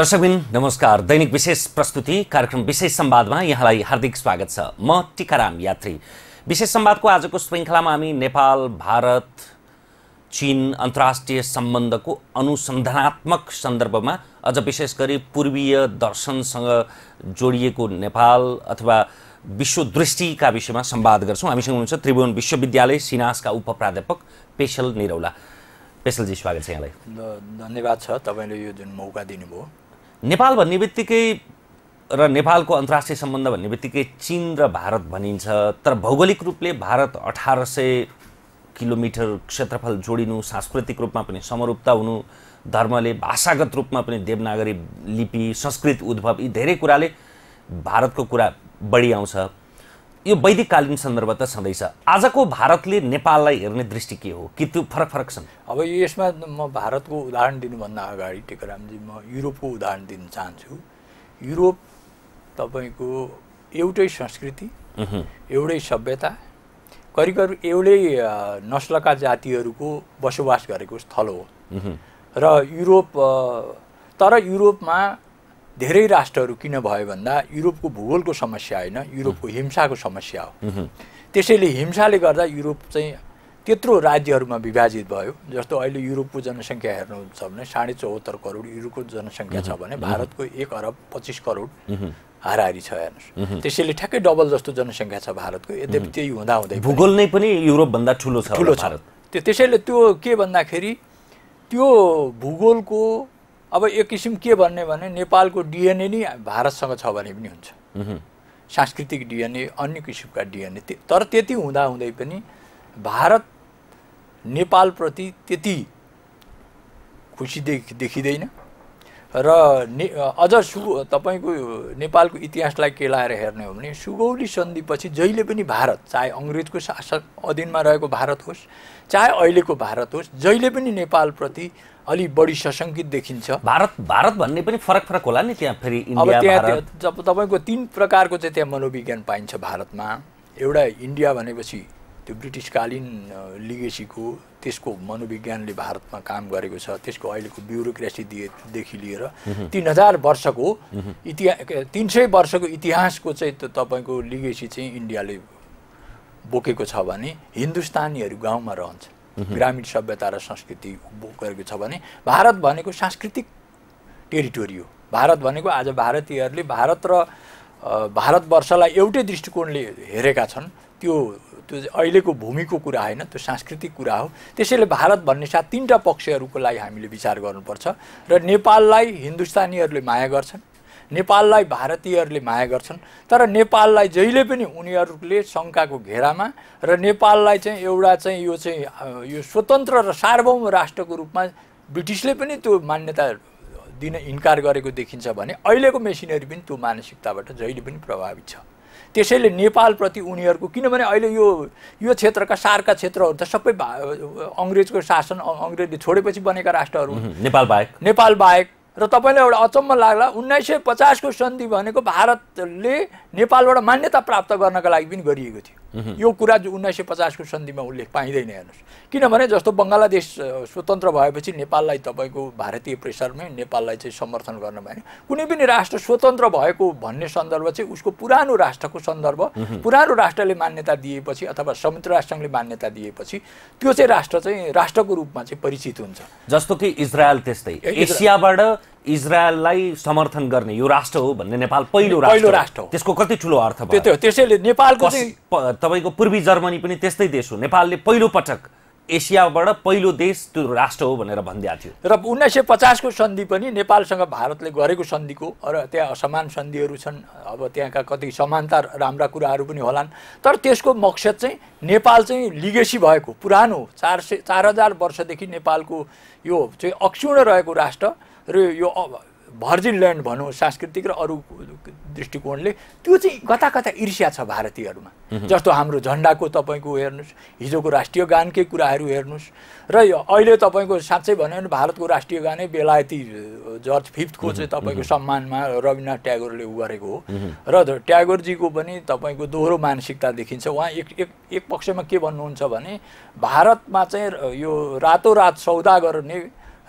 दर्शकबिन नमस्कार। दैनिक विशेष प्रस्तुति कार्यक्रम विशेष संवादमा यहाँलाई हार्दिक स्वागत छ। म टिकाराम यात्री। विशेष संवादको आजको श्रृङ्खलामा हामी नेपाल भारत चीन अन्तर्राष्ट्रिय सम्बन्धको अनुसन्धानात्मक सन्दर्भमा अझ विशेष गरी पूर्वीय दर्शनसँग जोडिएको नेपाल अथवा विश्व दृष्टिका विषयमा संवाद गर्छौँ। हामीसँग हुनुहुन्छ त्रिभुवन विश्वविद्यालय सिनासका उप प्राध्यापक पेशल निरौला। पेशलजी स्वागत छ यहाँलाई। धन्यवाद छ तपाईँले यो जुन मौका दिनुभयो। नेपाल भन्ने बित्तिकै र नेपालको अन्तर्राष्ट्रिय सम्बन्ध भन्ने बित्तिकै चिन र भारत भनिन्छ तर भौगोलिक रूपले भारत अठार सय किलोमिटर क्षेत्रफल जोडिनु सांस्कृतिक रूपमा पनि समरूपता हुनु धर्मले भाषागत रूपमा पनि देवनागरी लिपि संस्कृत उद्भव यी धेरै कुराले भारतको कुरा बढी आउँछ। यो वैदिककालीन सन्दर्भ त छँदैछ। आजको भारतले नेपाललाई हेर्ने दृष्टि के हो? कि त्यो फरक फरक छन्? अब यो यसमा म भारतको उदाहरण दिनुभन्दा अगाडि टेकरामजी म युरोपको उदाहरण दिन चाहन्छु। युरोप तपाईँको एउटै संस्कृति एउटै सभ्यता करिब करिब एउटै नस्लका जातिहरूको बसोबास गरेको स्थल हो। र युरोप तर युरोपमा धेरै राष्ट्रहरू किन भयो भन्दा युरोपको भूगोलको समस्या होइन युरोपको हिंसाको समस्या हो। त्यसैले हिंसाले गर्दा युरोप चाहिँ त्यत्रो राज्यहरूमा विभाजित भयो जस्तो अहिले युरोपको जनसङ्ख्या हेर्नुहुन्छ भने साढे चौहत्तर करोड युरोपको जनसङ्ख्या छ भने भारतको एक अरब पच्चिस करोड हाराहारी छ हेर्नुहोस्। त्यसैले ठ्याक्कै डबल जस्तो जनसङ्ख्या छ भारतको यद्यपि त्यही हुँदाहुँदै पनि। भूगोल नै पनि युरोपभन्दा ठुलो छ ठुलो छ। भारत त्यो त्यसैले त्यो के भन्दाखेरि त्यो भूगोलको अब एक किसिम के भन्ने भने नेपालको डिएनए नै भारतसँग छ भने पनि हुन्छ। सांस्कृतिक डिएनए अन्य किसिमका डिएनए तर त्यति हुँदा हुँदै पनि भारत नेपालप्रति त्यति खुसी देखि देखिँदैन। र ने अझ सु तपाईँको नेपालको इतिहासलाई केलाएर हेर्ने हो भने सुगौली सन्धिपछि जहिले पनि भारत चाहे अङ्ग्रेजको शासक अधीनमा रहेको भारत होस् चाहे अहिलेको भारत होस् जहिले पनि नेपालप्रति अलि बढी सशङ्कित देखिन्छ। भारत भारत भन्ने पनि फरक फरक होला नि त्यहाँ फेरि अब त्यहाँ तपाईँको तिन प्रकारको चाहिँ त्यहाँ मनोविज्ञान पाइन्छ भारतमा एउटा इन्डिया भनेपछि त्यो ब्रिटिसकालीन लिगेसीको त्यसको मनोविज्ञानले भारतमा काम गरेको छ त्यसको अहिलेको ब्युरोक्रेसी दिएदेखि लिएर तिन हजार वर्षको इतिहास तिन सय वर्षको इतिहासको चाहिँ तपाईँको लिगेसी चाहिँ इन्डियाले बोकेको छ भने हिन्दुस्तानीहरू गाउँमा रहन्छ ग्रामीण सभ्यता र संस्कृति बोकेको छ भने भारत भनेको सांस्कृतिक टेरिटोरी हो। भारत भनेको आज भारतीयहरूले भारत र भारतवर्षलाई एउटै दृष्टिकोणले हेरेका छन् त्यो त्यो अहिलेको भूमिको कुरा होइन त्यो सांस्कृतिक कुरा हो। त्यसैले भारत भन्ने साथ तिनवटा पक्षहरूको लागि हामीले विचार गर्नुपर्छ र नेपाललाई हिन्दुस्तानीहरूले माया गर्छन् नेपाललाई भारतीयहरूले माया गर्छन् तर नेपाललाई जहिले पनि उनीहरूले शङ्काको घेरामा र नेपाललाई चाहिँ एउटा चाहिँ यो चाहिँ यो स्वतन्त्र र सार्वभौम राष्ट्रको रूपमा ब्रिटिसले पनि त्यो मान्यता दिन इन्कार गरेको देखिन्छ भने अहिलेको मेसिनरी पनि त्यो मानसिकताबाट जहिले पनि प्रभावित छ। त्यसैले नेपालप्रति उनीहरूको किनभने अहिले यो यो क्षेत्रका सारका क्षेत्रहरू त सबै अङ्ग्रेजको शासन अङ्ग्रेजले छोडेपछि बनेका राष्ट्रहरू। नेपाल बाहेक। नेपाल बाहेक। र तपाईँलाई एउटा अचम्म लाग्ला उन्नाइस सय पचासको सन्धि भनेको भारतले नेपालबाट मान्यता प्राप्त गर्नका लागि पनि गरिएको थियो। यो कुरा उन्नाइस सय पचासको सन्धिमा उल्लेख पाइँदैन हेर्नुहोस्। किनभने जस्तो बङ्गलादेश स्वतन्त्र भएपछि नेपाललाई तपाईँको भारतीय प्रेसरमै नेपाललाई चाहिँ समर्थन गर्न भएन। कुनै पनि राष्ट्र स्वतन्त्र भएको भन्ने सन्दर्भ चाहिँ उसको पुरानो राष्ट्रको सन्दर्भ पुरानो राष्ट्रले मान्यता दिएपछि अथवा संयुक्त राष्ट्रसङ्घले मान्यता दिएपछि त्यो चाहिँ राष्ट्र चाहिँ राष्ट्रको रूपमा चाहिँ परिचित हुन्छ। जस्तो कि इजरायल त्यस्तै। एसियाबाट इजरायललाई समर्थन गर्ने यो राष्ट्र हो भन्ने नेपाल पहिलो राष्ट्र पहिलो। राष्ट्र हो। त्यसको कति ठुलो अर्थ भयो? त्यो त्यसैले नेपालको तपाईँको पूर्वी जर्मनी पनि त्यस्तै देश हो। नेपालले पहिलो पटक एसियाबाट पहिलो देश त्यो राष्ट्र हो भनेर भनिदिएको थियो। र उन्नाइस सय पचासको सन्धि पनि नेपालसँग भारतले गरेको सन्धिको र त्यहाँ असमान सन्धिहरू छन्। अब त्यहाँका कति समानता राम्रा कुराहरू पनि होलान्। तर त्यसको मकसद चाहिँ नेपाल चाहिँ लिगेसी भएको पुरानो चार सय चार हजार वर्षदेखि नेपालको यो चाहिँ अक्षुण्ण रहेको राष्ट्र र यो भर्जिन ल्यान्ड भनौँ सांस्कृतिक र अरू दृष्टिकोणले त्यो चाहिँ कता कता ईर्ष्या छ भारतीयहरूमा। जस्तो हाम्रो झन्डाको तपाईँको हेर्नुहोस् हिजोको राष्ट्रिय गानकै कुराहरू हेर्नुहोस् र यो अहिले तपाईँको साँच्चै भन्यो भने भारतको राष्ट्रिय गानै बेलायती जर्ज फिफ्थको चाहिँ तपाईँको सम्मानमा रविन्द्रनाथ ट्यागोरले उ गरेको हो। र ट्यागोरजीको पनि तपाईँको दोहोरो मानसिकता देखिन्छ। उहाँ एक एक एक पक्षमा के भन्नुहुन्छ भने भारतमा चाहिँ यो रातोरात सौदा गर्ने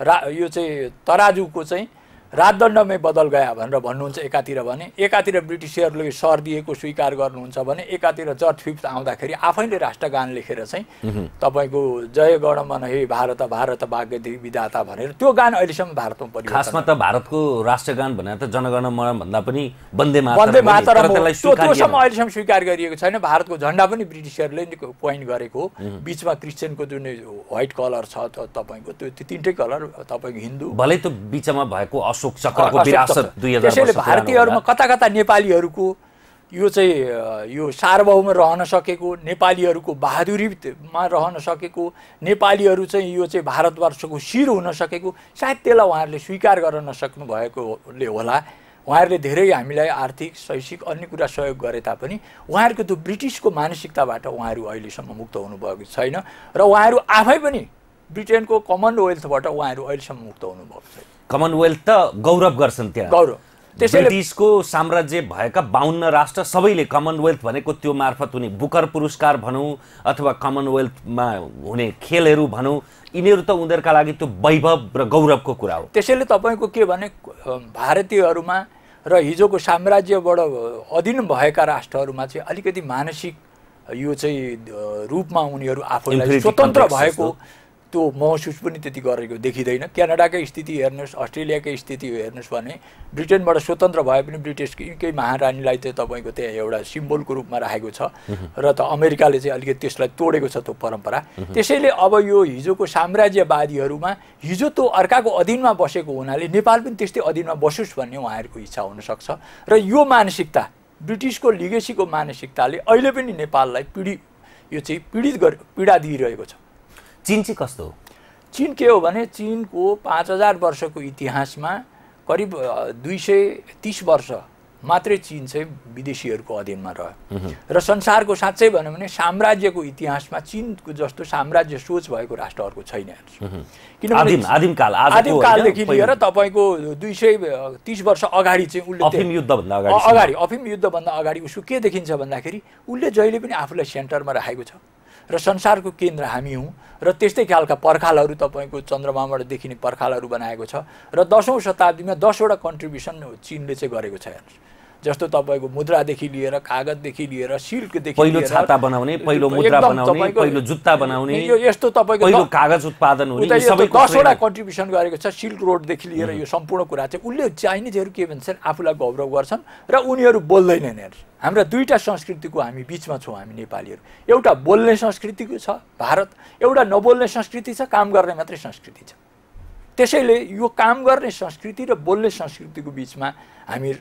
रा यो चाहिँ तराजुको चाहिँ राजदण्डमै बदल गया भनेर भन्नुहुन्छ एकातिर भने एकातिर ब्रिटिसहरूले सर दिएको स्वीकार गर्नुहुन्छ भने एकातिर जर्ज फिफ्थ आउँदाखेरि आफैले राष्ट्रगान लेखेर चाहिँ तपाईँको जय गणमन हे भारत भारत भाग्य विधाता भनेर त्यो गान अहिलेसम्म भारतमा परिवर्तन खासमा त भारतको राष्ट्रगान भनेर त जनगण मन भन्दा पनि वन्दे वन्दे मातरम त्योसम्म। अहिलेसम्म स्वीकार गरिएको छैन। भारतको झन्डा पनि ब्रिटिसहरूले नि पोइन्ट गरेको हो। बिचमा क्रिस्चियनको जुन व्हाइट कलर छ त तपाईँको त्यो त्यो तिनटै कलर तपाईँको हिन्दू। भलै त्यो बिचमा भएको अशोक चक्रको विरासत। दुई हजार त्यसैले भारतीयहरूमा। कता कता नेपालीहरूको यो चाहिँ यो सार्वभौम रहन सकेको नेपालीहरूको बहादुरीमा रहन सकेको नेपालीहरू चाहिँ यो चाहिँ भारतवर्षको शिर हुन सकेको सायद त्यसलाई उहाँहरूले स्वीकार गर्न नसक्नु भएकोले होला उहाँहरूले धेरै हामीलाई आर्थिक शैक्षिक अन्य कुरा सहयोग गरे तापनि उहाँहरूको त्यो ब्रिटिसको मानसिकताबाट उहाँहरू अहिलेसम्म मुक्त हुनुभएको छैन र उहाँहरू आफै पनि ब्रिटेनको कमनवेल्थबाट उहाँहरू अहिलेसम्म मुक्त हुनुभएको छैन कमनवेल्थ त गौरव गर्छन् त्यहाँ। गौरव। त्यसैले ब्रिटिसको साम्राज्य भएका बाहन्न राष्ट्र सबैले कमनवेल्थ भनेको त्यो मार्फत हुने बुकर पुरस्कार भनौँ अथवा कमनवेल्थमा हुने खेलहरू भनौँ यिनीहरू त उनीहरूका लागि त्यो वैभव र गौरवको कुरा हो। त्यसैले तपाईँको के भने भारतीयहरूमा र हिजोको साम्राज्यबाट अधीन भएका राष्ट्रहरूमा चाहिँ अलिकति मानसिक यो चाहिँ रूपमा उनीहरू आफूलाई स्वतन्त्र भएको। त्यो महसुस पनि त्यति गरेको देखिँदैन। क्यानाडाकै स्थिति हेर्नुहोस् अस्ट्रेलियाकै स्थिति हेर्नुहोस् भने ब्रिटेनबाट स्वतन्त्र भए पनि ब्रिटिसकै महारानीलाई चाहिँ तपाईँको त्यहाँ एउटा सिम्बोलको रूपमा राखेको छ। र त अमेरिकाले चाहिँ अलिकति त्यसलाई तोडेको छ त्यो परम्परा। त्यसैले अब यो हिजोको साम्राज्यवादीहरूमा हिजो त्यो अर्काको अधीनमा बसेको हुनाले नेपाल पनि त्यस्तै अधीनमा बसोस् भन्ने उहाँहरूको इच्छा हुनसक्छ। र यो मानसिकता ब्रिटिसको लिगेसीको मानसिकताले अहिले पनि नेपाललाई पीडि यो चाहिँ पीडित गर पीडा दिइरहेको छ। चिन चाहिँ कस्तो हो? चिन के हो भने चिनको पाँच हजार वर्षको इतिहासमा करिब दुई सय तिस वर्ष मात्रै चिन चाहिँ विदेशीहरूको अधीनमा रह्यो। र संसारको साँच्चै भनौँ भने साम्राज्यको इतिहासमा चिनको जस्तो साम्राज्य सोच भएको राष्ट्र अर्को छैन आदिमकाल आजको आदिमकालदेखि लिएर तपाईँको दुई सय तिस वर्ष अगाडि चाहिँ उसले युद्धभन्दा अगाडि अफिम युद्धभन्दा अगाडि उसको के देखिन्छ भन्दाखेरि उसले जहिले पनि आफूलाई सेन्टरमा राखेको छ। र संसारको केन्द्र हामी हौँ र त्यस्तै खालका पर्खालहरू तपाईँको चन्द्रमाबाट देखिने पर्खालहरू बनाएको छ र दसौँ शताब्दीमा दसवटा कन्ट्रिब्युसन चिनले चाहिँ गरेको छ हेर्नुहोस्। जस्तो तपाईँको मुद्रादेखि लिएर कागजदेखि लिएर सिल्कदेखि पहिलो छाता बनाउने पहिलो मुद्रा बनाउने पहिलो जुत्ता बनाउने यो यस्तो तपाईँको पहिलो कागज उत्पादन हुने दसवटा कन्ट्रिब्युसन गरेको छ सिल्क रोडदेखि लिएर यो सम्पूर्ण कुरा चाहिँ। उसले चाइनिजहरू के भन्छन्? आफूलाई गौरव गर्छन् र उनीहरू बोल्दैनन् हाम्रा दुईवटा संस्कृतिको हामी बिचमा छौँ हामी नेपालीहरू। एउटा बोल्ने संस्कृतिको छ भारत। एउटा नबोल्ने संस्कृति छ काम गर्ने मात्रै संस्कृति छ। त्यसैले यो काम गर्ने संस्कृति र बोल्ने संस्कृतिको बिचमा हामी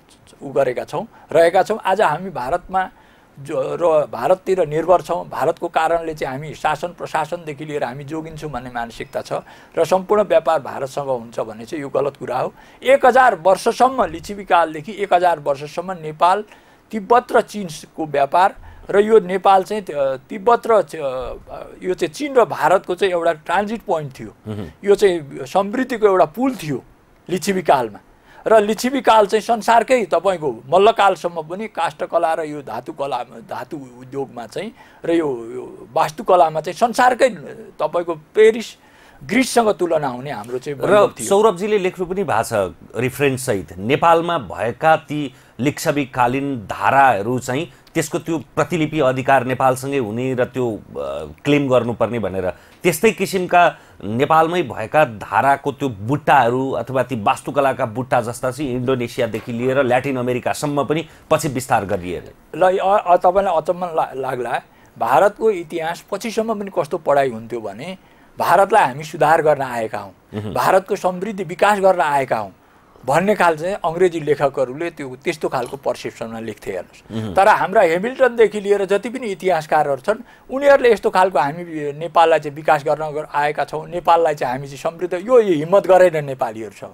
उ गरेका छौँ रहेका छौँ। आज हामी भारतमा जो र भारततिर निर्भर छौँ। भारतको कारणले चाहिँ हामी शासन प्रशासनदेखि लिएर हामी जोगिन्छौँ भन्ने मानसिकता छ र सम्पूर्ण व्यापार भारतसँग हुन्छ भन्ने चाहिँ यो गलत कुरा हो। एक हजार वर्षसम्म लिच्छिविकालदेखि एक हजार वर्षसम्म नेपाल तिब्बत र चिनको व्यापार र यो नेपाल चाहिँ तिब्बत र यो चाहिँ चिन र भारतको चाहिँ एउटा ट्रान्जिट पोइन्ट थियो। यो चाहिँ समृद्धिको एउटा पुल थियो लिच्छिविकालमा र लिच्छिविकाल चाहिँ संसारकै तपाईँको मल्लकालसम्म पनि काष्ठकला र यो धातुकला धातु उद्योगमा चाहिँ र यो वास्तुकलामा चाहिँ संसारकै तपाईँको पेरिस ग्रिससँग तुलना हुने हाम्रो चाहिँ र सौरभजीले लेख्नु पनि भएको छ रेफरेन्स सहित। नेपालमा भएका ती लिच्छविकालीन धाराहरू चाहिँ त्यसको त्यो प्रतिलिपि अधिकार नेपालसँगै हुने र त्यो क्लेम गर्नुपर्ने भनेर त्यस्तै किसिमका नेपालमै भएका धाराको त्यो बुट्टाहरू अथवा ती वास्तुकलाका बुट्टा जस्ता चाहिँ इन्डोनेसियादेखि लिएर ल्याटिन अमेरिकासम्म पनि पछि विस्तार गरिए ल तपाईँलाई अचम्म ला लाग्ला। भारतको इतिहास पछिसम्म पनि कस्तो पढाइ हुन्थ्यो भने भारतलाई हामी सुधार गर्न आएका हौँ। भारतको समृद्धि विकास गर्न आएका हौँ। भन्ने खाल चाहिँ अङ्ग्रेजी लेखकहरूले त्यो त्यस्तो खालको पर्सेप्सनमा लेख्थे हेर्नुहोस्। तर हाम्रा हेमिल्टनदेखि लिएर जति पनि इतिहासकारहरू छन् उनीहरूले यस्तो खालको हामी नेपाललाई चाहिँ विकास गर्न आएका छौँ नेपाललाई चाहिँ हामी चाहिँ समृद्ध यो हिम्मत गरेन नेपालीहरूसँग।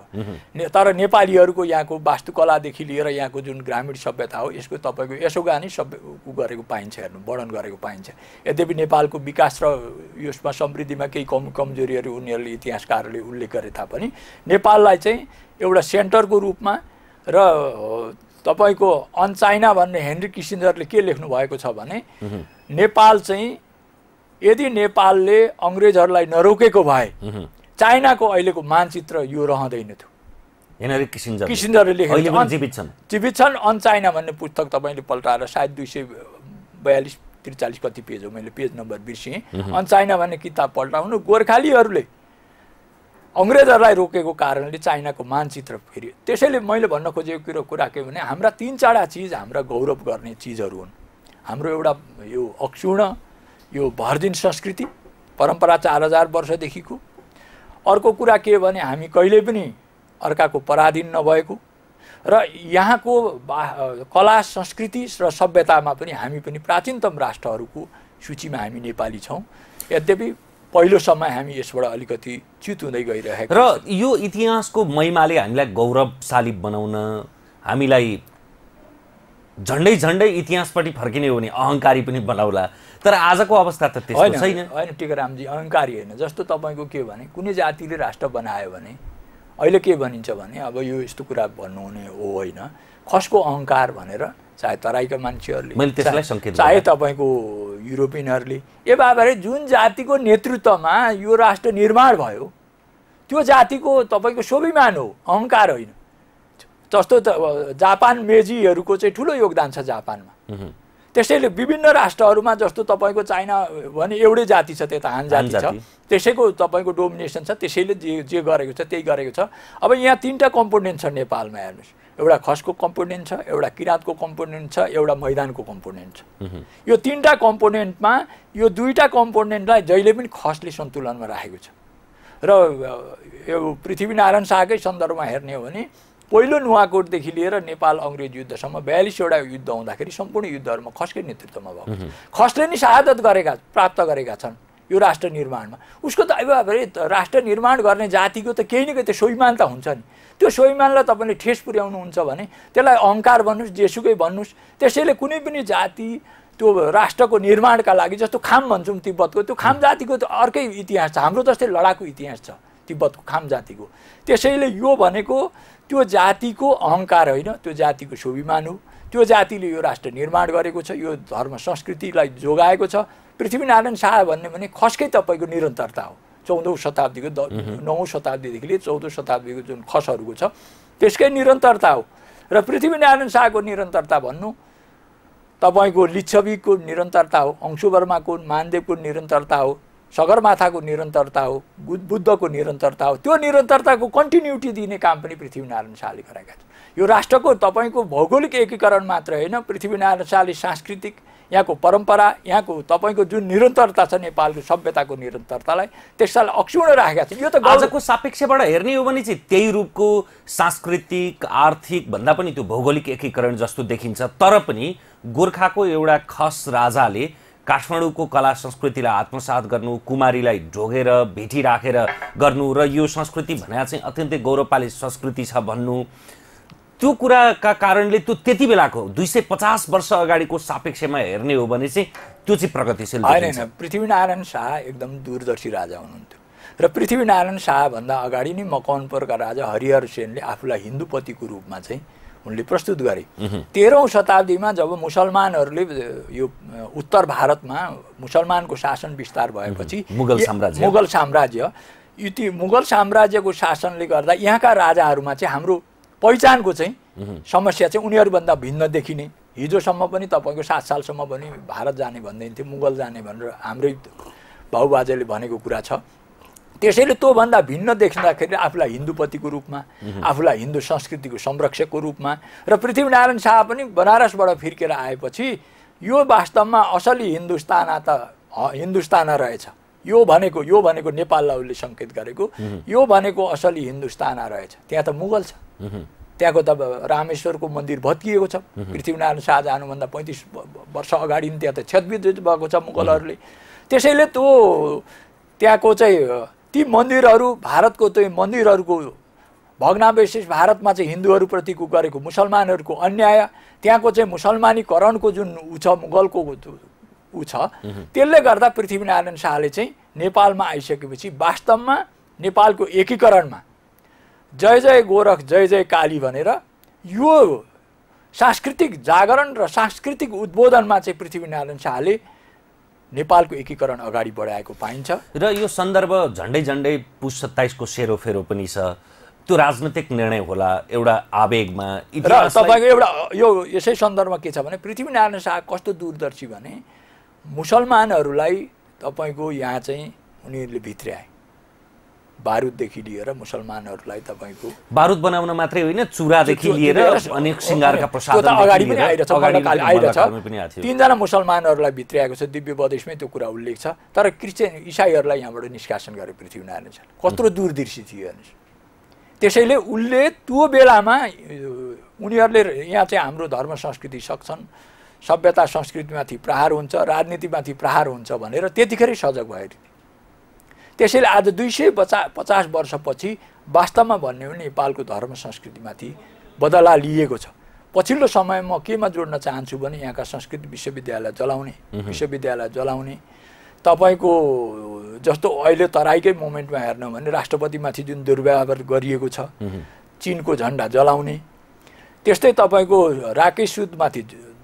ने- तर नेपालीहरूको यहाँको वास्तुकलादेखि लिएर यहाँको जुन ग्रामीण सभ्यता हो यसको तपाईँको यसोगा नै सभ्य गरेको पाइन्छ हेर्नु वर्णन गरेको पाइन्छ। यद्यपि नेपालको विकास र यसमा समृद्धिमा केही कम कमजोरीहरू उनीहरूले इतिहासकारहरूले उल्लेख गरे तापनि नेपाललाई चाहिँ एउटा सेन्टरको रूपमा र तपाईँको अन चाइना भन्ने हेनरी किसिन्जरले के लेख्नु भएको छ भने नेपाल चाहिँ यदि नेपालले अङ्ग्रेजहरूलाई नरोकेको भए चाइनाको अहिलेको मानचित्र यो रहँदैन थियो। हेनरी किसिन्जर किसिन्जरले लेखेको जीवित छन्। जीवित छन्। अन चाइना भन्ने पुस्तक तपाईँले पल्टाएर सायद दुई सय बयालिस त्रिचालिस कति पेज हो मैले पेज नम्बर बिर्सेँ। अन चाइना भन्ने किताब पल्टाउनु गोर्खालीहरूले अङ्ग्रेजहरूलाई रोकेको कारणले चाइनाको मानचित्र फेरि त्यसैले मैले भन्न खोजेको कुरो कुरा के भने हाम्रा तिन चारवटा चिज हाम्रा गौरव गर्ने चिजहरू हुन्। हाम्रो एउटा यो अक्षुर्ण यो भर्जिन संस्कृति परम्परा चार हजार वर्षदेखिको। अर्को कुरा के भने हामी कहिले पनि अर्काको पराधीन नभएको। र यहाँको कला संस्कृति र सभ्यतामा पनि हामी पनि प्राचीनतम राष्ट्रहरूको सूचीमा हामी नेपाली छौँ। यद्यपि पहिलो समय हामी यसबाट अलिकति च्युत हुँदै गइरहेको र यो इतिहासको महिमाले हामीलाई गौरवशाली बनाउन हामीलाई झन्डै झन्डै इतिहासपट्टि फर्किने हो भने अहङ्कारी पनि बनाउला। तर आजको अवस्था त त्यस्तो छैन। होइन टिकारामजी अहङ्कारी होइन। जस्तो तपाईँको के भने कुनै जातिले राष्ट्र बनायो भने अहिले के भनिन्छ भने अब यो यस्तो कुरा भन्नुहुने हो होइन। खसको अहङ्कार भनेर चाहे तराईका मान्छेहरूले मैले त्यसलाई चाहे- सङ्केत चाहे। तपाईँको युरोपियनहरूले ए बाबारे जुन जातिको नेतृत्वमा यो राष्ट्र निर्माण भयो त्यो जातिको तपाईँको स्वाभिमान हो अहङ्कार होइन जस्तो त जापान मेजीहरूको चाहिँ ठुलो योगदान छ जापानमा। त्यसैले विभिन्न राष्ट्रहरूमा जस्तो तपाईँको चाइना भने एउटै जाति छ त्यता हान जाति छ। त्यसैको तपाईँको डोमिनेसन छ त्यसैले जे जे गरेको छ त्यही गरेको छ अब यहाँ तिनवटा कम्पोनेन्ट छ नेपालमा हेर्नुहोस् एउटा खसको कम्पोनेन्ट छ एउटा किराँतको कम्पोनेन्ट छ एउटा मैदानको कम्पोनेन्ट छ। यो तिनवटा कम्पोनेन्टमा यो दुईवटा कम्पोनेन्टलाई जहिले पनि खसले सन्तुलनमा राखेको छ। र यो पृथ्वीनारायण शाहकै सन्दर्भमा हेर्ने हो भने पहिलो नुवाकोटदेखि लिएर नेपाल अङ्ग्रेज युद्धसम्म बयालिसवटा युद्ध हुँदाखेरि सम्पूर्ण युद्धहरूमा खसकै नेतृत्वमा भएको। खसले नि शहादत गरेका प्राप्त गरेका छन् यो राष्ट्र निर्माणमा। उसको त अब अब राष्ट्र निर्माण गर्ने जातिको त केही न केही त स्वाभिमान त हुन्छ नि। त्यो स्वाभिमानलाई तपाईँले ठेस पुर्याउनुहुन्छ भने त्यसलाई अहङ्कार भन्नुहोस् जेसुकै भन्नुहोस् त्यसैले कुनै पनि जाति त्यो राष्ट्रको निर्माणका लागि जस्तो खाम भन्छौँ तिब्बतको त्यो खाम जातिको त अर्कै इतिहास छ। हाम्रो जस्तै लडाकु इतिहास छ तिब्बतको खाम जातिको। त्यसैले यो भनेको त्यो जातिको अहङ्कार होइन त्यो जातिको स्वाभिमान हो। त्यो जातिले यो राष्ट्र निर्माण गरेको छ यो धर्म संस्कृतिलाई जोगाएको छ। पृथ्वीनारायण शाह भन्ने भने खसकै तपाईँको निरन्तरता हो। चौधौँ शताब्दीको द नौँ शताब्दीदेखि लिएर चौधौँ शताब्दीको जुन खसहरूको छ त्यसकै निरन्तरता हो। र पृथ्वीनारायण शाहको निरन्तरता भन्नु तपाईँको लिच्छवीको निरन्तरता हो अंशुवर्माको मानदेवको निरन्तरता हो सगरमाथाको निरन्तरता हो बुद्ध बुद्धको निरन्तरता हो त्यो निरन्तरताको कन्टिन्युटी दिने काम पनि पृथ्वीनारायण शाहले गरेका छन्। यो राष्ट्रको तपाईँको भौगोलिक एकीकरण मात्र होइन पृथ्वीनारायण शाहले सांस्कृतिक यहाँको परम्परा यहाँको तपाईँको जुन निरन्तरता छ नेपालको सभ्यताको निरन्तरतालाई त्यसलाई अक्षुण्ण राखेका छन्। यो त आजको सापेक्षबाट हेर्ने हो भने चाहिँ त्यही रूपको सांस्कृतिक आर्थिक भन्दा पनि त्यो भौगोलिक एकीकरण जस्तो देखिन्छ। तर पनि गोर्खाको एउटा खस राजाले काठमाडौँको कला संस्कृतिलाई आत्मसात गर्नु कुमारीलाई ढोगेर भेटी राखेर गर्नु र यो संस्कृति भने चाहिँ अत्यन्तै गौरवपाली संस्कृति छ भन्नु। त्यो कुराका कारणले त्यो त्यति बेलाको दुई सय पचास वर्ष अगाडिको सापेक्षमा हेर्ने हो भने चाहिँ त्यो चाहिँ प्रगतिशील होइन। होइन। पृथ्वीनारायण शाह एकदम दूरदर्शी राजा हुनुहुन्थ्यो। र पृथ्वीनारायण शाहभन्दा अगाडि नै मकवानपुरका राजा हरिहर सेनले आफूलाई हिन्दूपतिको रूपमा चाहिँ उनले प्रस्तुत गरे। तेह्रौँ शताब्दीमा जब मुसलमानहरूले यो उत्तर भारतमा मुसलमानको शासन विस्तार भएपछि मुगल साम्राज्य। मुगल साम्राज्य यो ती मुगल साम्राज्यको शासनले गर्दा यहाँका राजाहरूमा चाहिँ हाम्रो पहिचानको चाहिँ समस्या चाहिँ उनीहरूभन्दा भिन्न देखिने। हिजोसम्म पनि तपाईँको सात सालसम्म पनि भारत जाने भन्दै थियो मुगल जाने भनेर हाम्रै बाबुबाजेले भनेको कुरा छ। त्यसैले त्योभन्दा भिन्न देख्दाखेरि आफूलाई हिन्दूपतिको रूपमा आफूलाई हिन्दू संस्कृतिको संरक्षकको रूपमा र पृथ्वीनारायण शाह पनि बनारसबाट फिर्केर आएपछि यो वास्तवमा असली हिन्दुस्तान त हिन्दुस्तान रहेछ। यो भनेको यो भनेको नेपाललाई उसले सङ्केत गरेको। यो भनेको असली हिन्दुस्तान रहेछ त्यहाँ त मुगल छ। त्यहाँको त रामेश्वरको मन्दिर भत्किएको छ। पृथ्वीनारायण शाह जानुभन्दा पैँतिस वर्ष अगाडि पनि त्यहाँ त क्षतविद्युत भएको छ मुगलहरूले। त्यसैले त्यो त्यहाँको चाहिँ ती मन्दिरहरू भारतको त्यो मन्दिरहरूको भग्नावशेष भारतमा चाहिँ हिन्दूहरूप्रतिको गरेको मुसलमानहरूको अन्याय त्यहाँको चाहिँ मुसलमानीकरणको जुन ऊ छ मुगलको ऊ छ। त्यसले गर्दा पृथ्वीनारायण शाहले चाहिँ नेपालमा आइसकेपछि वास्तवमा नेपालको एकीकरणमा जय जय गोरख जय जय काली भनेर यो सांस्कृतिक जागरण र सांस्कृतिक उद्बोधनमा चाहिँ पृथ्वीनारायण शाहले नेपालको एकीकरण अगाडि बढाएको पाइन्छ। र यो सन्दर्भ झन्डै झन्डै पुस सत्ताइसको सेरोफेरो पनि छ। त्यो राजनैतिक निर्णय होला एउटा आवेगमा र तपाईँको एउटा यो यसै सन्दर्भमा के छ भने पृथ्वीनारायण शाह कस्तो दूरदर्शी भने मुसलमानहरूलाई तपाईँको यहाँ चाहिँ उनीहरूले भित्र्याए। बारुददेखि लिएर मुसलमानहरूलाई तपाईँको बारुद बनाउन मात्रै होइन चुरादेखि लिएर अनेक सिङ्गारका प्रसाद अगाडि पनि आइरहेछ आइरहेछ। तिनजना मुसलमानहरूलाई भित्र्याएको छ दिव्य बदेशमै त्यो कुरा उल्लेख छ। तर क्रिस्चियन इसाईहरूलाई यहाँबाट निष्कासन गरे पृथ्वीनारायण शाह कत्रो दूरदर्शी थियो हेर्नुहोस् त्यसैले उसले त्यो बेलामा उनीहरूले यहाँ चाहिँ हाम्रो धर्म संस्कृति सक्छन्। सभ्यता संस्कृतिमाथि प्रहार हुन्छ राजनीतिमाथि प्रहार हुन्छ भनेर त्यतिखेरै सजग भएर त्यसैले आज दुई सय पचा पचास वर्षपछि वास्तवमा भन्ने हो भने नेपालको धर्म संस्कृतिमाथि बदला लिएको छ। पछिल्लो समय म केमा जोड्न चाहन्छु भने यहाँका संस्कृत विश्वविद्यालय जलाउने विश्वविद्यालय जलाउने तपाईँको जस्तो अहिले तराईकै मोमेन्टमा हेर्न भने राष्ट्रपतिमाथि जुन दुर्व्यवहार गरिएको छ चिनको झन्डा जलाउने त्यस्तै तपाईँको राकेश सुदमाथि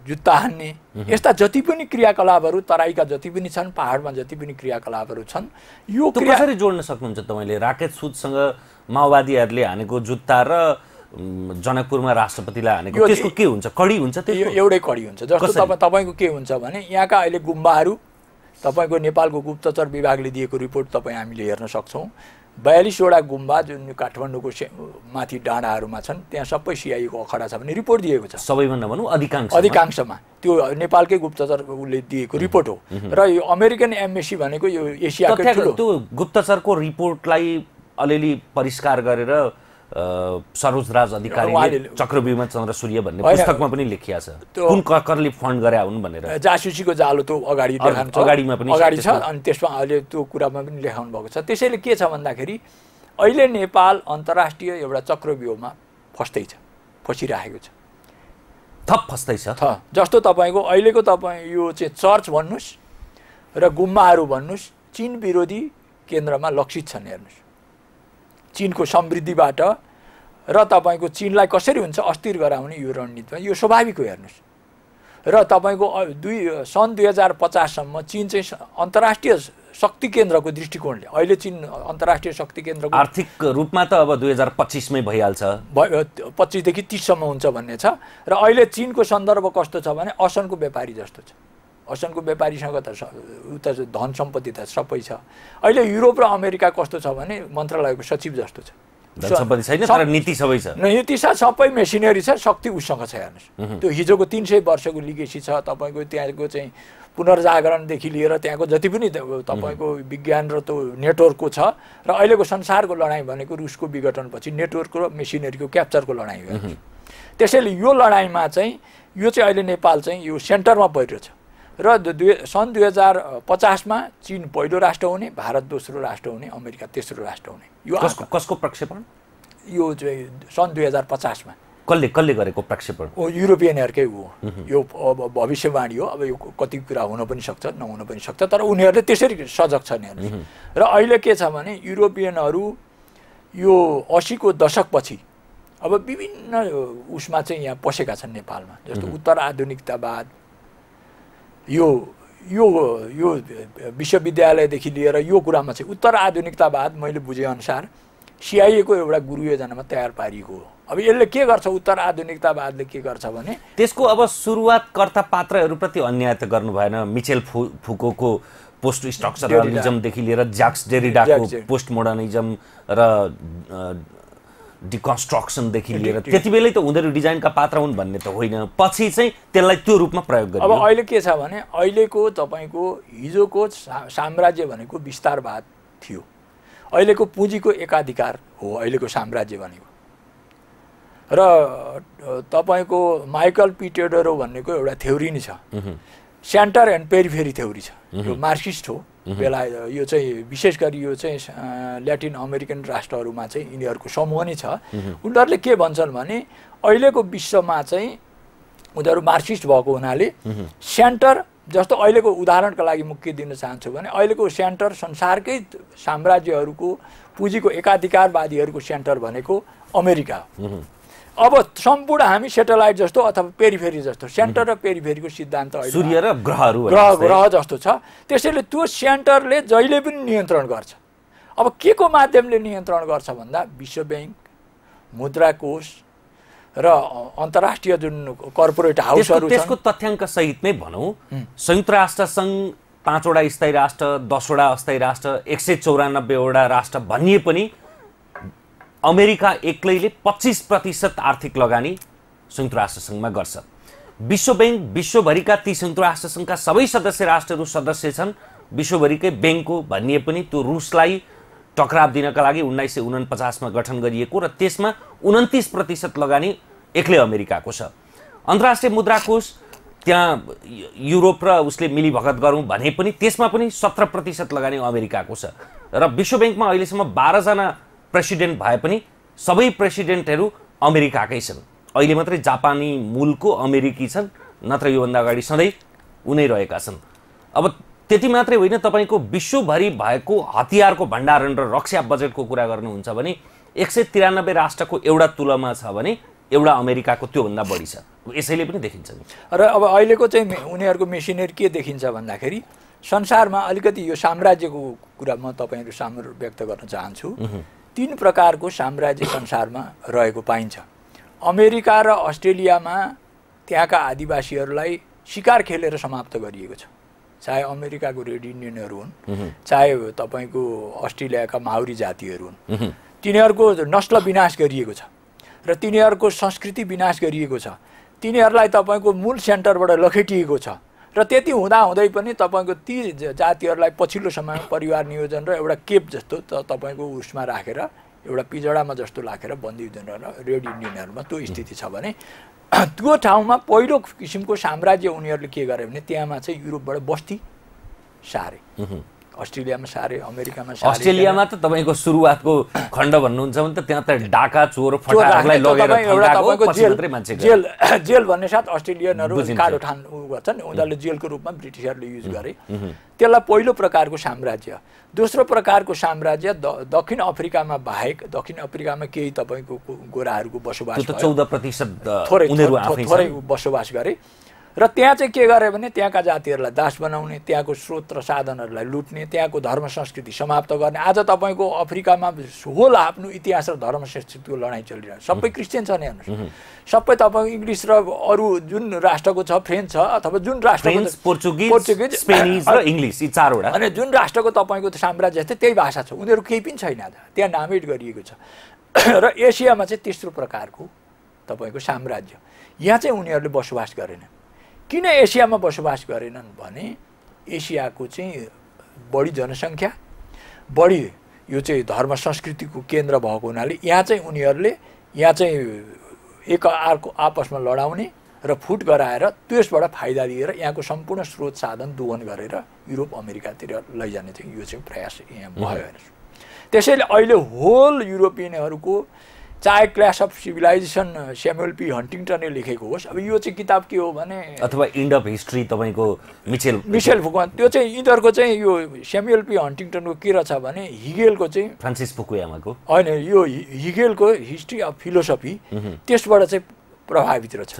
जुत्ता हान्ने यस्ता जति पनि क्रियाकलापहरू तराईका जति पनि छन् पहाडमा जति पनि क्रियाकलापहरू छन् यो त्यो कसरी जोड्न सक्नुहुन्छ तपाईँले? राकेट सुदसँग माओवादीहरूले हानेको जुत्ता र जनकपुरमा राष्ट्रपतिलाई हानेको त्यसको के हुन्छ? कडी हुन्छ यो त्यसको? एउटै कडी हुन्छ। जस्तो? तपाईँ तपाईँको के हुन्छ भने यहाँका अहिले गुम्बाहरू तपाईँको नेपालको गुप्तचर विभागले दिएको रिपोर्ट तपाईँ हामीले हेर्न सक्छौँ। बयालिसवटा गुम्बा जुन काठमाडौँको से माथि डाँडाहरूमा छन् त्यहाँ सबै सिआईको अखडा छ भने रिपोर्ट दिएको छ। सबैमा नभनौँ अधिकांश अधिकांशमा। त्यो नेपालकै गुप्तचर उसले दिएको रिपोर्ट हो। र यो अमेरिकन एम्बेसी भनेको यो एसियाकै त्यो गुप्तचरको रिपोर्टलाई अलिअलि परिष्कार गरेर अ, सरोजराज अधिकारीले चक्रव्यूहमा चन्द्र सूर्य भन्ने। पुस्तकमा पनि लेखिया छ। कुन ककरले फन्ड गरे हुन् भनेर। जासुसीको जालो त्यो अगाडि अगाडिमा पनि अगाडि छ। अनि त्यसमा अहिले त्यो कुरामा पनि लेखाउनु भएको छ। त्यसैले के छ भन्दाखेरि अहिले नेपाल अन्तर्राष्ट्रिय एउटा चक्रव्यूहमा फस्दै छ फसिरहेको छ। थप फस्दैछ थ जस्तो तपाईँको अहिलेको तपाईँ यो चाहिँ चर्च भन्नुहोस् र गुम्बाहरू भन्नुहोस् चिन विरोधी केन्द्रमा लक्षित छन् हेर्नुहोस्। चिनको समृद्धिबाट र तपाईँको चिनलाई कसरी हुन्छ अस्थिर गराउने यो रणनीतिमा? यो स्वाभाविक हो हेर्नुहोस्। र तपाईँको दुई सन् दुई हजार पचाससम्म चिन चाहिँ अन्तर्राष्ट्रिय शक्ति केन्द्रको दृष्टिकोणले अहिले चिन अन्तर्राष्ट्रिय शक्ति केन्द्रको आर्थिक रूपमा त अब दुई हजार पच्चिसमै भइहाल्छ। भयो पच्चिसदेखि तिससम्म हुन्छ भन्ने छ। र अहिले चिनको सन्दर्भ कस्तो छ भने असनको व्यापारी जस्तो छ। असनको व्यापारीसँग त उ त धन सम्पत्ति त सबै छ। अहिले युरोप र अमेरिका कस्तो छ भने मन्त्रालयको सचिव जस्तो छ। सम्पत्ति छैन तर नीति सबै छ नीति छ सबै मेसिनरी छ शक्ति उसँग छ हेर्नुहोस् त्यो हिजोको तिन सय वर्षको लिगेसी छ तपाईँको त्यहाँको चाहिँ पुनर्जागरणदेखि लिएर त्यहाँको जति पनि तपाईँको विज्ञान र त्यो नेटवर्कको छ र अहिलेको संसारको लडाइँ भनेको रुसको विघटनपछि नेटवर्क र मेसिनरीको क्याप्चरको लडाइँ हो। त्यसैले यो लडाइँमा चाहिँ यो चाहिँ अहिले नेपाल चाहिँ यो सेन्टरमा परिरहेछ। र द- दुई सन् दुई हजार पचासमा चिन पहिलो राष्ट्र हुने भारत दोस्रो राष्ट्र हुने अमेरिका तेस्रो राष्ट्र हुने। यो कसको कसको प्रक्षेपण? यो चाहिँ सन् दुई हजार पचासमा। कसले कसले गरेको प्रक्षेपण? ओ युरोपियनहरूकै हो। यो अब भविष्यवाणी हो। अब यो कति कुरा हुन पनि सक्छ नहुन पनि सक्छ तर उनीहरूले त्यसरी सजग छन् र अहिले के छ भने युरोपियनहरू यो असीको दशकपछि अब विभिन्न उसमा चाहिँ यहाँ पसेका छन् नेपालमा। जस्तो उत्तर आधुनिकतावाद यो यो यो विश्वविद्यालयदेखि लिएर यो कुरामा चाहिँ उत्तर आधुनिकतावाद मैले बुझेअनुसार सिआइएको एउटा गुरु योजनामा तयार पारिएको हो। अब यसले के गर्छ उत्तर आधुनिकतावादले के गर्छ भने? त्यसको अब सुरुवात कर्ता पात्रहरूप्रति अन्याय त गर्नु भएन। मिचेल फु फुकोको पोस्ट स्ट्रक्चरलिजमदेखि लिएर ज्याक्स डेरिडाको पोस्ट मोडर्निजम र डिकन्स्ट्रक्सनदेखि लिएर त्यति बेलै त उनीहरू डिजाइनका पात्र हुन् भन्ने त होइन। पछि चाहिँ त्यसलाई त्यो रूपमा प्रयोग अब गरियो अहिले के छ भने अहिलेको तपाईँको हिजोको साम्राज्य भनेको विस्तारवाद थियो। अहिलेको पुँजीको एकाधिकार हो अहिलेको साम्राज्य भनेको। र तपाईँको माइकल पिटेडरो भन्नेको एउटा थ्योरी नै छ। सेन्टर एन्ड पेरिफेरी थ्योरी छ। यो मार्क्सिस्ट हो। बेला यो चाहिँ विशेष गरी यो चाहिँ ल्याटिन अमेरिकन राष्ट्रहरूमा चाहिँ यिनीहरूको समूह नै छ। उनीहरूले के भन्छन् भने अहिलेको विश्वमा चाहिँ उनीहरू मार्क्सिस्ट भएको हुनाले सेन्टर जस्तो अहिलेको उदाहरणका लागि म के दिन चाहन्छु भने अहिलेको सेन्टर संसारकै साम्राज्यहरूको पुँजीको एकाधिकारवादीहरूको सेन्टर भनेको अमेरिका हो। अब सम्पूर्ण हामी सेटेलाइट जस्तो अथवा पेरिफेरी जस्तो सेन्टर र पेरिफेरीको सिद्धान्त सूर्य र ग्रहहरू ग्रह। ग्रह जस्तो छ। त्यसैले त्यो सेन्टरले जहिले पनि नियन्त्रण गर्छ। अब के को माध्यमले नियन्त्रण गर्छ भन्दा विश्व ब्याङ्क मुद्रा कोष र अन्तर्राष्ट्रिय जुन कर्पोरेट हाउसहरू त्यसको तथ्याङ्क सहित नै भनौँ संयुक्त राष्ट्र सङ्घ पाँचवटा स्थायी राष्ट्र दसवटा अस्थायी राष्ट्र एक सय चौरानब्बेवटा राष्ट्र भनिए पनि अमेरिका एक्लैले पच्चिस प्रतिशत आर्थिक लगानी संयुक्त राष्ट्र सङ्घमा गर्छ। विश्व ब्याङ्क विश्वभरिका ती संयुक्त राष्ट्र सङ्घका सबै सदस्य राष्ट्रहरू सदस्य छन्। विश्वभरिकै ब्याङ्कको भनिए पनि त्यो रुसलाई टक्राव दिनका लागि उन्नाइस सय उनपचासमा गठन गरिएको र त्यसमा उन्तिस प्रतिशत लगानी एक्लै अमेरिकाको छ। अन्तर्राष्ट्रिय मुद्रा कोष त्यहाँ युरोप र उसले मिलिभगत गरौँ भने पनि त्यसमा पनि सत्र प्रतिशत लगानी अमेरिकाको छ। र विश्व ब्याङ्कमा अहिलेसम्म बाह्रजना प्रेसिडेन्ट भए पनि सबै प्रेसिडेन्टहरू अमेरिकाकै छन्। अहिले मात्रै जापानी मूलको अमेरिकी छन् नत्र योभन्दा अगाडि सधैँ उनै रहेका छन्। अब त्यति मात्रै होइन तपाईँको विश्वभरि भएको हतियारको भण्डारण र रक्षा बजेटको कुरा गर्नुहुन्छ भने एक सय तिरानब्बे राष्ट्रको एउटा तुलना छ भने एउटा अमेरिकाको त्योभन्दा बढी छ। यसैले पनि देखिन्छ र अब अहिलेको चाहिँ उनीहरूको मेसिनरी के देखिन्छ भन्दाखेरि संसारमा अलिकति यो साम्राज्यको कुरा म तपाईँहरू सामु व्यक्त गर्न चाहन्छु। तिन प्रकारको साम्राज्य संसारमा रहेको पाइन्छ। अमेरिका र अस्ट्रेलियामा त्यहाँका आदिवासीहरूलाई शिकार खेलेर समाप्त गरिएको छ। चाहे अमेरिकाको रेड इन्डियनहरू हुन् चाहे तपाईँको अस्ट्रेलियाका माउरी जातिहरू हुन्। तिनीहरूको नस्ल विनाश गरिएको छ र तिनीहरूको संस्कृति विनाश गरिएको छ। तिनीहरूलाई तपाईँको मूल सेन्टरबाट लखेटिएको छ। र त्यति हुँदाहुँदै पनि तपाईँको ती ज- जातिहरूलाई पछिल्लो समयमा परिवार नियोजन र एउटा केप जस्तो त तपाईँको उसमा राखेर एउटा पिजडामा जस्तो राखेर बन्दी र रेड इन्डियनहरूमा त्यो स्थिति छ भने त्यो ठाउँमा पहिलो किसिमको साम्राज्य उनीहरूले के गरे भने त्यहाँमा चाहिँ युरोपबाट बस्ती सारे। अस्ट्रेलियामा सारे अमेरिकामा सारे अस्ट्रेलियामा त तपाईँको सुरुवातको खण्ड भन्नुहुन्छ भने त त्यहाँ त डाका चोर फटाहरूलाई लगेर जेल। जेल जेल भन्ने साथ अस्ट्रेलियनहरू। कालो ठान गर्छन् उनीहरूले जेलको रूपमा ब्रिटिसहरूले युज गरे त्यसलाई पहिलो प्रकारको साम्राज्य दोस्रो प्रकारको साम्राज्य दक्षिण अफ्रिकामा बाहेक दक्षिण अफ्रिकामा केही तपाईँको गोराहरूको बसोबास। चौध प्रतिशत थोरै। बसोबास गरे र त्यहाँ चाहिँ के गरे भने त्यहाँका जातिहरूलाई दास बनाउने त्यहाँको स्रोत र साधनहरूलाई लुट्ने त्यहाँको धर्म संस्कृति समाप्त गर्ने। आज तपाईँको अफ्रिकामा होल आफ्नो इतिहास र धर्म संस्कृतिको लडाइँ चलिरहेको छ। सबै क्रिस्चियन छन् हेर्नुहोस्। सबै तपाईँको इङ्ग्लिस र अरू जुन राष्ट्रको छ फ्रेन्च छ अथवा जुन राष्ट्रको पोर्चुगिज पोर्चुगिज स्पेनिज र इङ्ग्लिस यी चारवटा। अनि जुन राष्ट्रको तपाईँको साम्राज्य थियो त्यही भाषा छ। उनीहरू केही पनि छैन आज। त्यहाँ नामिट गरिएको छ। र एसियामा चाहिँ तेस्रो प्रकारको तपाईँको साम्राज्य। यहाँ चाहिँ उनीहरूले बसोबास गरेनन् किन एसियामा बसोबास गरेनन् भने एसियाको चाहिँ बढी जनसङ्ख्या बढी यो चाहिँ धर्म संस्कृतिको केन्द्र भएको हुनाले यहाँ चाहिँ उनीहरूले यहाँ चाहिँ एक अर्को आपसमा लडाउने र फुट गराएर त्यसबाट फाइदा लिएर यहाँको सम्पूर्ण स्रोत साधन दोहन गरेर युरोप अमेरिकातिर लैजाने चाहिँ यो चाहिँ प्रयास यहाँ भयो हेर्नुहोस्। त्यसैले अहिले होल युरोपियनहरूको चाहे clash of civilisation Samuel P हन्टिङटनले लेखेको होस्। अब यो चाहिँ किताब के हो भने अथवा इन्ड अफ हिस्ट्री तपाईँको मिचेल मिसेल फुकन त्यो चाहिँ यिनीहरूको चाहिँ यो स्यामुएल पी हन्टिङटनको के रहेछ भने हिगेलको चाहिँ फ्रान्सिस फुकुयामाको होइन यो हिगेलको हिस्ट्री अफ फिलोसफी त्यसबाट चाहिँ प्रभावित रहेछ